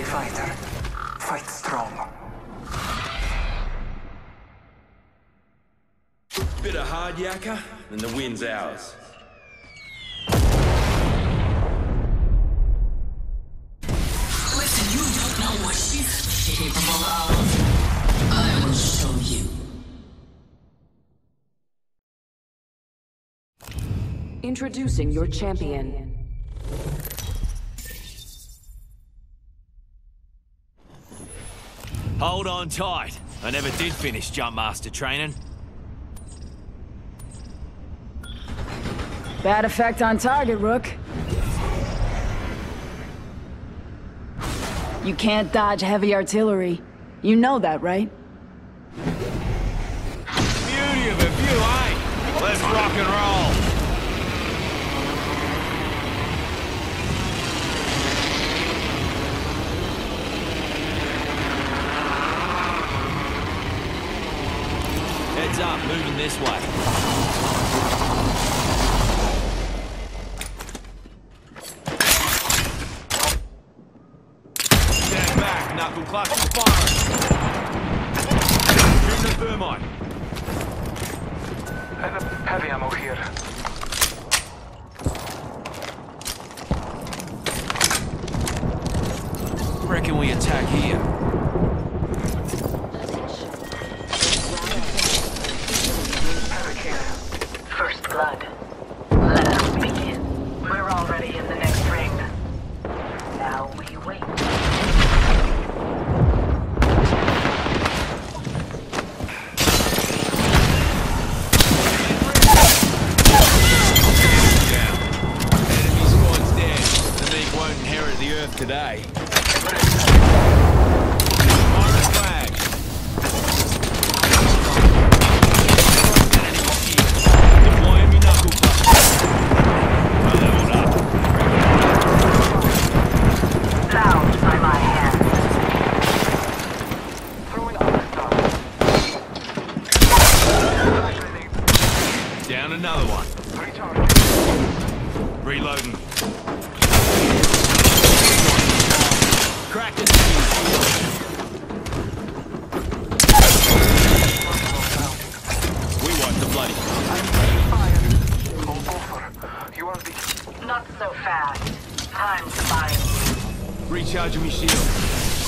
TIE fighter. Fight strong. Bit of hard yakka, and the win's ours. Listen, you don't know what she's capable of. I will show you. Introducing your champion. Hold on tight. I never did finish Jumpmaster training. Bad effect on target, Rook. You can't dodge heavy artillery. You know that, right? Beauty of a view, eh? Let's rock and roll. Heads up, moving this way. Stand back, knuckle clutch and fire. Shoot the thermite. Heavy ammo here. Reckon we attack here. Blood. Time to bind. Recharging me shield.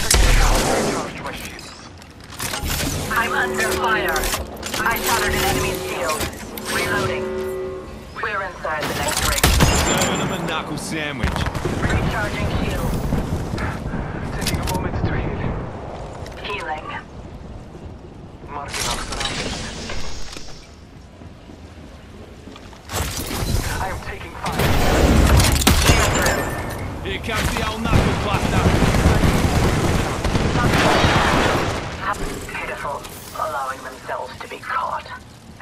Recharged my shields. I'm under fire. I shattered an enemy's shield. Reloading. We're inside the next ring. Serving them a knuckle sandwich. Recharging shield. Taking a moment to heal. Healing. Marking our surroundings. I am taking fire. Shield through. Here comes the old knuckle cluster. Pitiful, allowing themselves to be caught.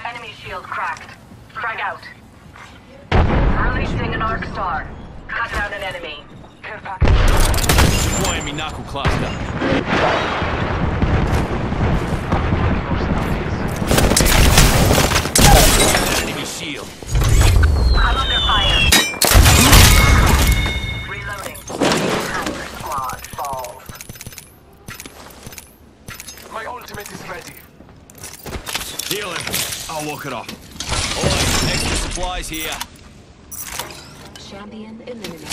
Enemy shield cracked. Frag out. Releasing an arc star. Cut down an enemy. Care package. Deploying knuckle cluster. Enemy shield. I'm under My ultimate is ready. Healing. I'll walk it off. Alright, extra supplies here. Champion eliminated.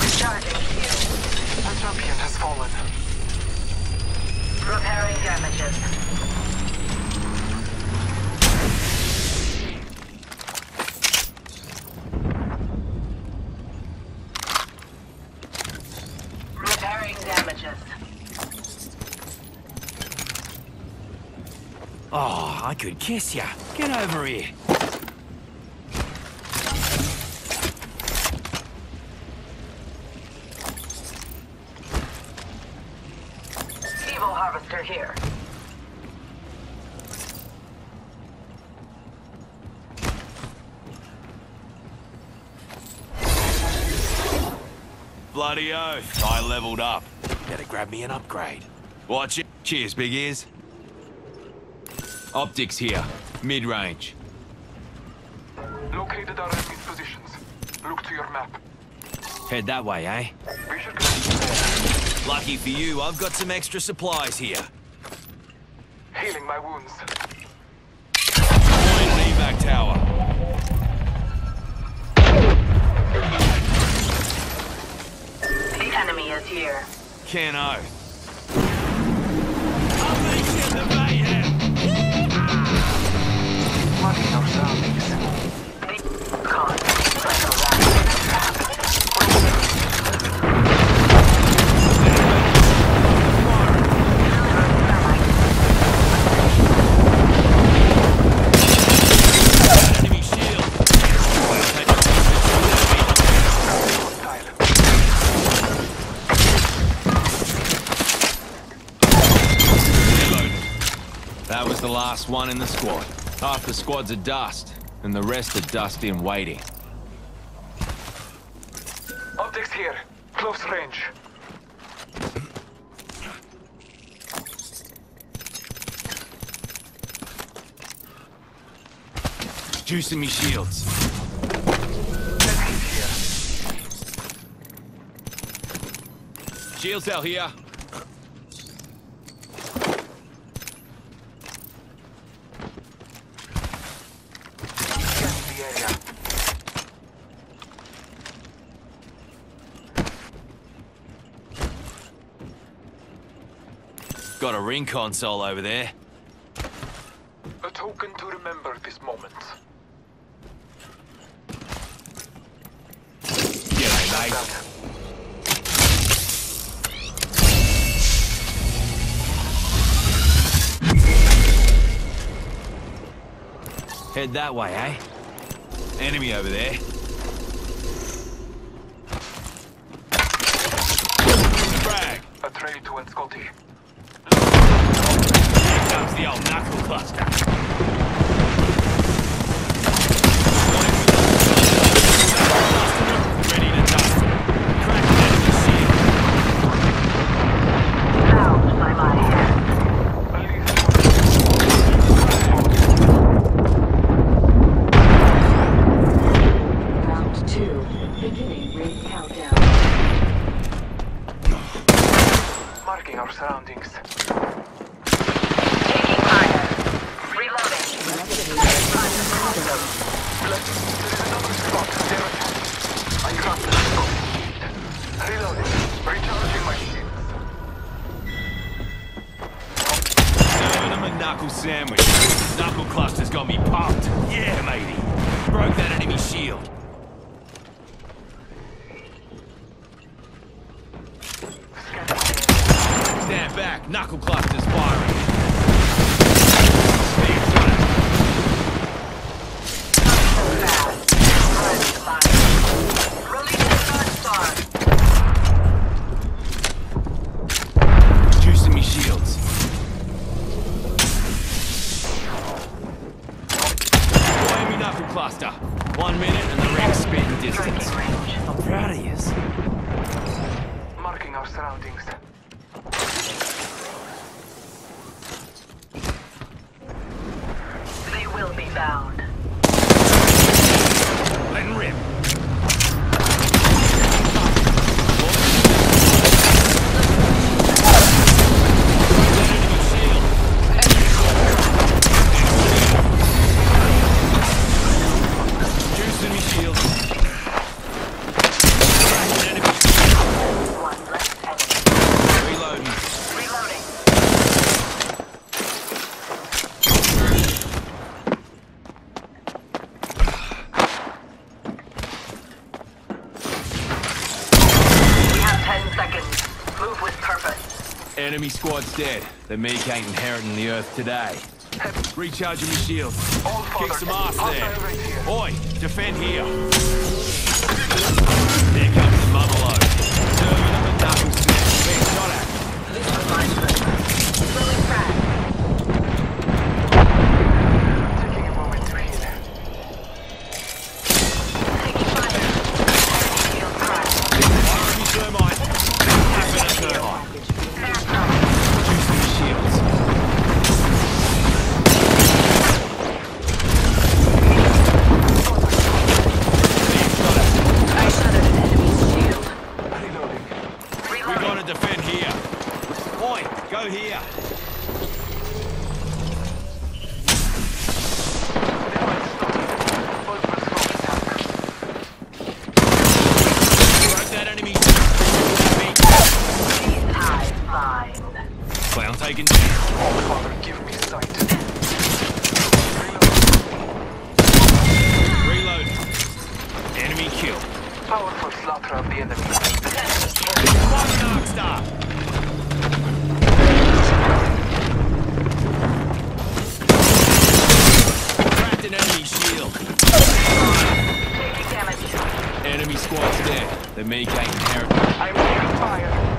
Recharging shield. A has fallen. Repairing damages. Repairing damages. Oh, I could kiss ya. Get over here. Evo harvester here. Bloody oath. I leveled up. Better grab me an upgrade. Watch it. Cheers, big ears. Optics here. Mid-range. Located our enemy's positions. Look to your map. Head that way, eh? We should continue there. Lucky for you, I've got some extra supplies here. Healing my wounds. Point an evac tower. The enemy is here. Cano. Unleashing last one in the squad. Half the squad's are dust, and the rest are dusty and waiting. Optics here. Close range. Juicing me shields. Shields cell here. Ring console over there. A token to remember this moment. G'day, mate. Head that way, eh? Enemy over there. Frag. A trade to Scotty. Comes the old knuckle cluster. Knuckle sandwich. Knuckle cluster's got me pumped. Yeah, matey. Broke that enemy shield. Stand back. Knuckle cluster's firing. Fire me knuckle cluster. One minute and the ring's spitting distance. Striking range. I'm proud of yous. Marking our surroundings. They will be bound. Squad's dead. The meek ain't inheriting the earth today. Recharging me shield. Kick some ass there. Oi, defend here. There comes the. Enemy squad's dead. The Meek ain't inherited. I'm fire.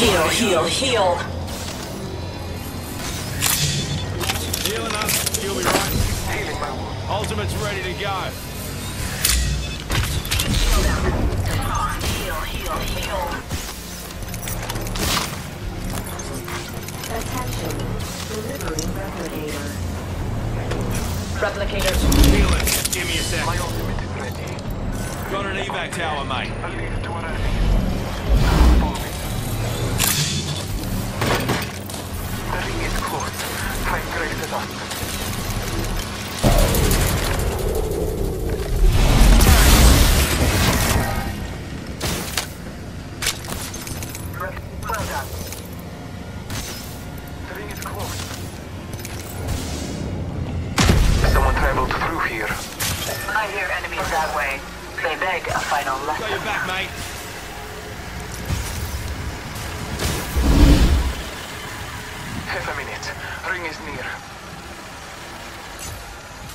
Heal, heal, heal. Healing up. You'll be right. Healing my wound. Ultimate's ready to go. Come heal, heal, heal. Attention. Delivering replicator. Replicators. Healing. Give me a sec. My ultimate is ready. Got an evac tower, mate.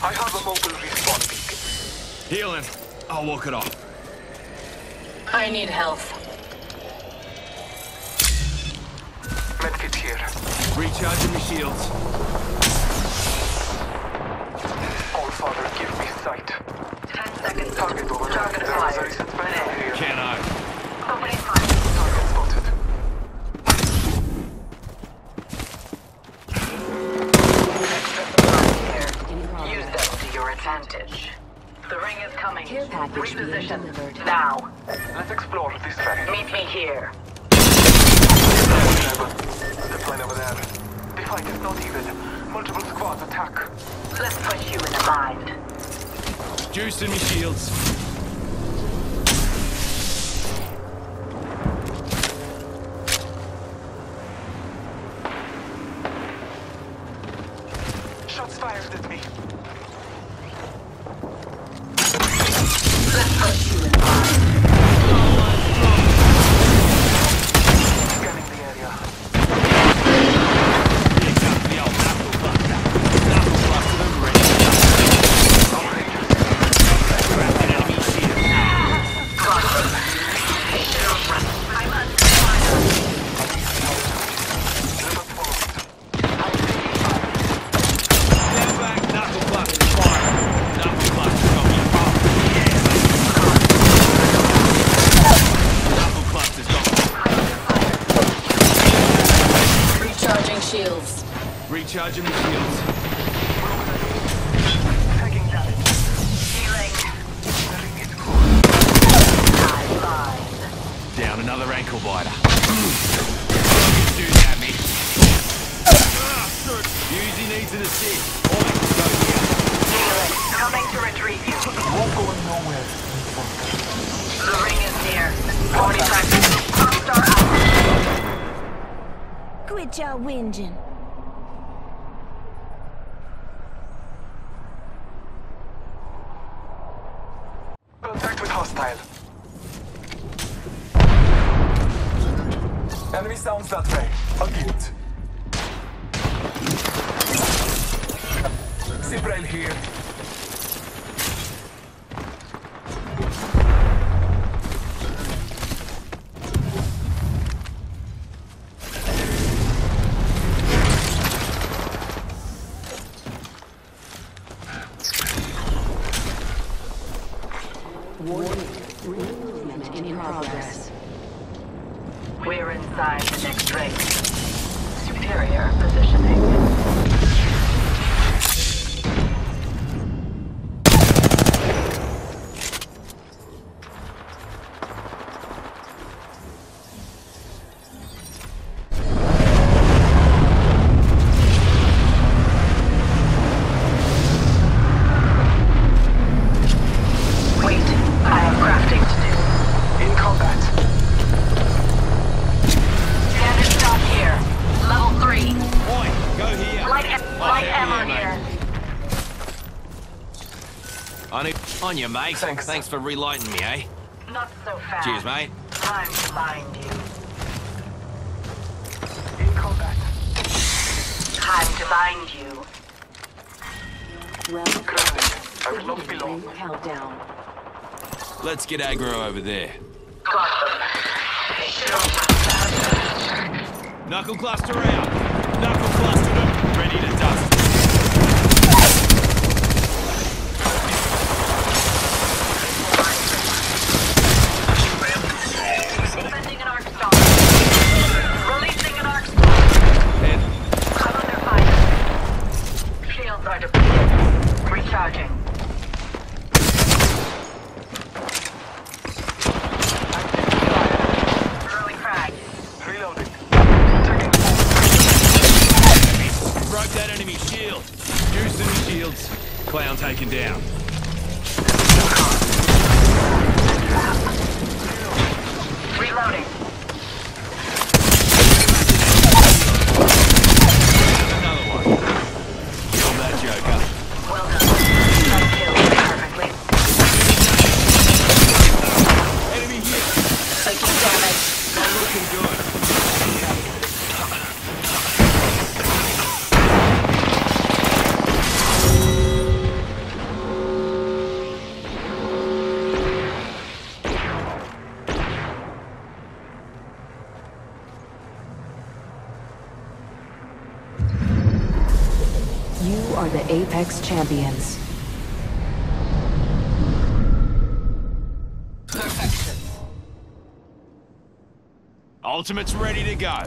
I have a mobile respawn peak. Healing. I'll walk it off. I need health. Medkit here. Recharging my shields. All Father, give me sight. Ten seconds. Target over. Target There was a acquired. recent battle here. Cano. Opening fire. Target spotted. Here. Use them to your advantage. The ring is coming. Care package being Reposition. delivered. Now. Let's explore this way. Meet me here. The plane over there. The fight is not even. Multiple squads attack. Let's put you in the bind. Juicing me shields. Shields. Recharging the shields. Taking damage. Healing. The ring is closed. High five. Down another ankle biter. Do that, me. Uzi needs an assist. Oi, go here. Healing. Coming to retrieve you. Won't go nowhere. The ring is near. 45 seconds. Quit y'all whinging. Contact with hostile. Enemy sounds that way. Again. Sibrel here. Progress. We're inside the next ring. Superior positioning. On it. On you, mate. Thanks. Thanks for relighting me, eh? Not so fast. Cheers, mate. Time to bind you. In combat. Time to bind you. Round I will not be long. Countdown. Let's get aggro over there. Got them. They Knuckle cluster out. Knuckle clustered them. Ready to dust. Are the Apex Champions. Perfection. Ultimate's ready to go.